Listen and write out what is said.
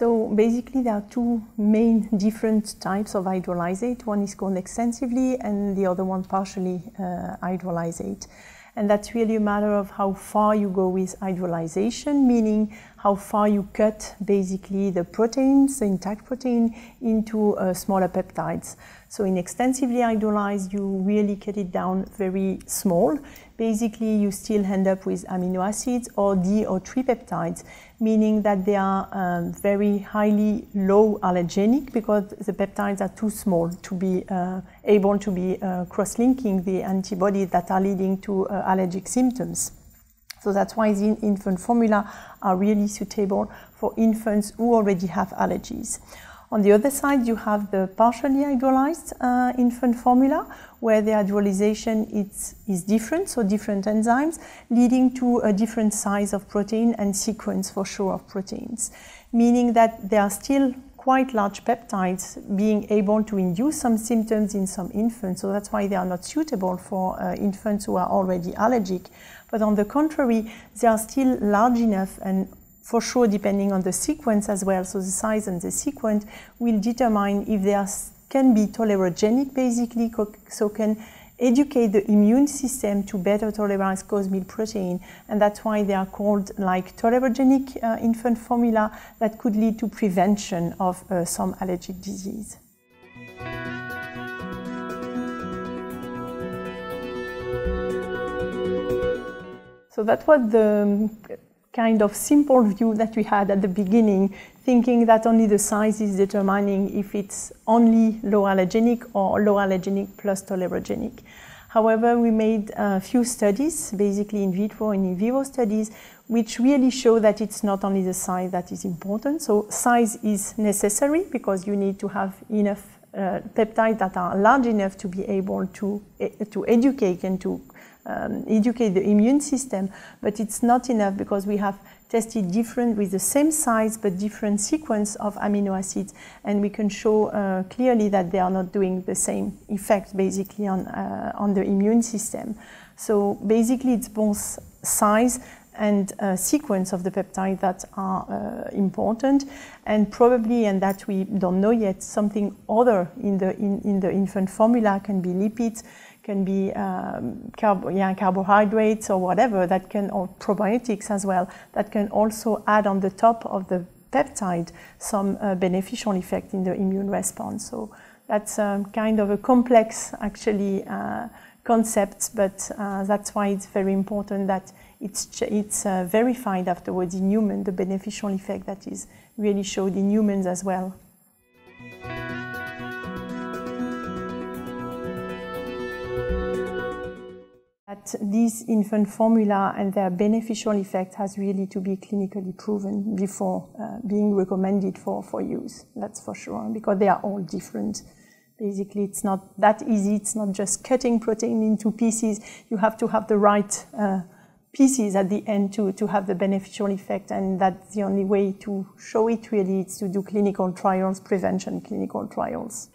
So basically, there are two main different types of hydrolysate. One is called extensively, and the other one partially uh, hydrolysate. And that's really a matter of how far you go with hydrolyzation, meaning how far you cut basically the proteins, the intact protein, into uh, smaller peptides. So in extensively hydrolyzed, you really cut it down very small. Basically, you still end up with amino acids or D or tripeptides, meaning that they are um, very highly low allergenic because the peptides are too small to be uh, able to be uh, cross-linking the antibodies that are leading to uh, allergic symptoms. So that's why the infant formula are really suitable for infants who already have allergies. On the other side, you have the partially hydrolyzed uh, infant formula, where the hydrolyzation is, is different, so different enzymes, leading to a different size of protein and sequence for sure of proteins, meaning that they are still quite large peptides being able to induce some symptoms in some infants. So that's why they are not suitable for uh, infants who are already allergic. But on the contrary, they are still large enough and for sure depending on the sequence as well. So the size and the sequence will determine if they are, can be tolerogenic basically, so can educate the immune system to better tolerate cow's milk protein. And that's why they are called like tolerogenic uh, infant formula that could lead to prevention of uh, some allergic disease. So that was the kind of simple view that we had at the beginning, thinking that only the size is determining if it's only low allergenic or low allergenic plus tolerogenic. However, we made a few studies, basically in vitro and in vivo studies, which really show that it's not only the size that is important. So size is necessary because you need to have enough uh, peptides that are large enough to be able to, uh, to educate and to um, educate the immune system, but it's not enough because we have tested different with the same size but different sequence of amino acids and we can show uh, clearly that they are not doing the same effect basically on, uh, on the immune system. So basically it's both size and uh, sequence of the peptide that are uh, important and probably and that we don't know yet something other in the in, in the infant formula can be lipids can be um, carb yeah, carbohydrates or whatever that can, or probiotics as well, that can also add on the top of the peptide some uh, beneficial effect in the immune response. So that's um, kind of a complex, actually, uh, concept, but uh, that's why it's very important that it's, it's uh, verified afterwards in humans, the beneficial effect that is really showed in humans as well. That these infant formula and their beneficial effect has really to be clinically proven before uh, being recommended for, for use. That's for sure, because they are all different. Basically, it's not that easy. It's not just cutting protein into pieces. You have to have the right uh, pieces at the end to, to have the beneficial effect. And that's the only way to show it really is to do clinical trials, prevention clinical trials.